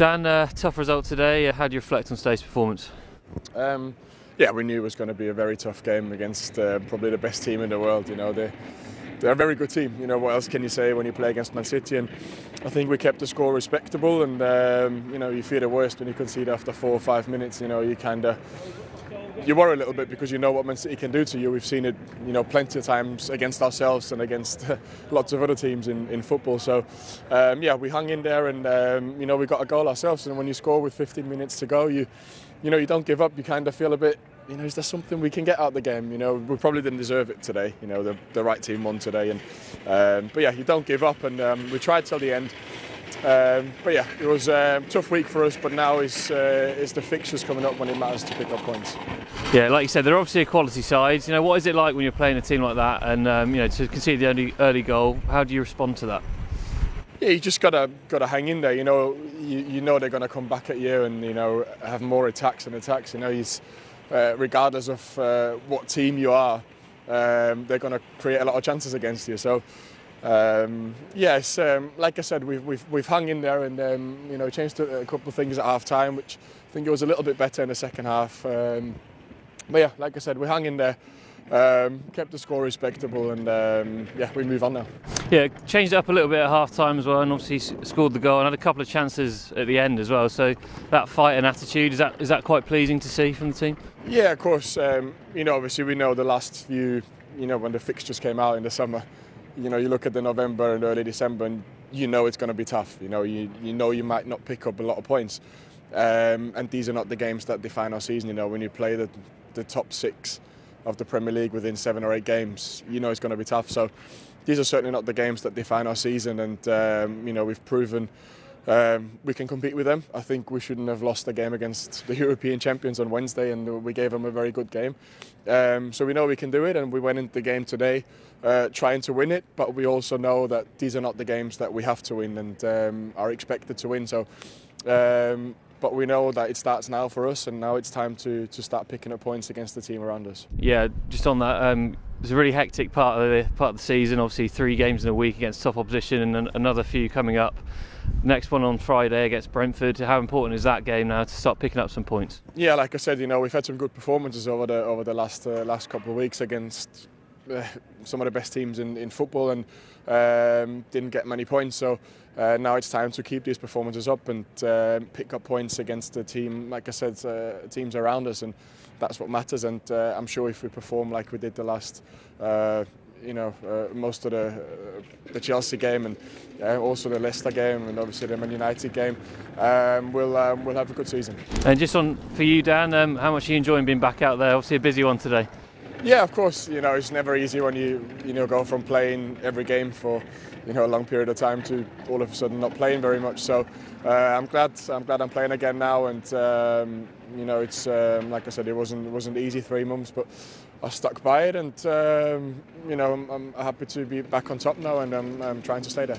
Dan, uh, tough result today. How do you reflect on today's performance? Um, yeah, we knew it was going to be a very tough game against uh, probably the best team in the world. You know, they they're a very good team. You know, what else can you say when you play against Man City? And I think we kept the score respectable. And um, you know, you feel the worst when you concede after four or five minutes. You know, you kind of you worry a little bit because you know what Man City can do to you. We've seen it, you know, plenty of times against ourselves and against lots of other teams in, in football. So, um, yeah, we hung in there, and um, you know, we got a goal ourselves. And when you score with 15 minutes to go, you, you know, you don't give up. You kind of feel a bit, you know, is there something we can get out of the game? You know, we probably didn't deserve it today. You know, the, the right team won today, and um, but yeah, you don't give up, and um, we tried till the end. Um, but yeah, it was a tough week for us. But now is uh, is the fixtures coming up when it matters to pick up points. Yeah, like you said, they're obviously a quality side. You know, what is it like when you're playing a team like that, and um, you know, to concede the early, early goal? How do you respond to that? Yeah, you just gotta gotta hang in there. You know, you, you know they're gonna come back at you and you know have more attacks and attacks. You know, he's uh, regardless of uh, what team you are, um, they're gonna create a lot of chances against you. So um, yes, um, like I said, we've, we've, we've hung in there and um, you know changed a, couple of things at half time, which I think it was a little bit better in the second half. Um, but yeah, like I said, we hung in there, um, kept the score respectable, and um, yeah, we move on now. Yeah, changed it up a little bit at half time as well, and obviously scored the goal and had a couple of chances at the end as well. So that fight and attitude is that is that quite pleasing to see from the team? Yeah, of course. you know, obviously we know the last few, you know, when the fixtures came out in the summer you know, you look at the November and early December and you know it's going to be tough. You know, you, you know you might not pick up a lot of points. Um, and these are not the games that define our season. You know, when you play the, the top six of the Premier League within seven or eight games, you know it's going to be tough. So these are certainly not the games that define our season. And, um, you know, we've proven Um, we can compete with them. I think we shouldn't have lost the game against the European champions on Wednesday, and we gave them a very good game. Um, so we know we can do it, and we went into the game today uh, trying to win it. But we also know that these are not the games that we have to win and um, are expected to win. So. But we know that it starts now for us, and now it's time to, to start picking up points against the team around us. Yeah, just on that, um, it's a really hectic part of the part of the season. Obviously, three games in a week against top opposition, and another few coming up. Next one on Friday against Brentford. How important is that game now to start picking up some points? Yeah, like I said, you know we've had some good performances over the over the last uh, last couple of weeks against uh, some of the best teams in, in football and um, didn't get many points. So uh, now it's time to keep these performances up and uh, pick up points against the team, like I said, uh, teams around us, and that's what matters. And uh, I'm sure if we perform like we did the last you know, uh, most of the uh, the Chelsea game and uh, also the Leicester game and obviously the Man United game, um, we'll um, we'll have a good season. And just on for you, Dan, um, how much are you enjoying being back out there? Obviously a busy one today. Yeah, of course. You know, it's never easy when you you know go from playing every game for you know a long period of time to all of a sudden not playing very much. So uh, I'm glad I'm glad I'm playing again now, and um, you know it's um, like I said, it wasn't it wasn't easy three months, but I stuck by it, and um, you know I'm, I'm, happy to be back on top now, and I'm, I'm trying to stay there.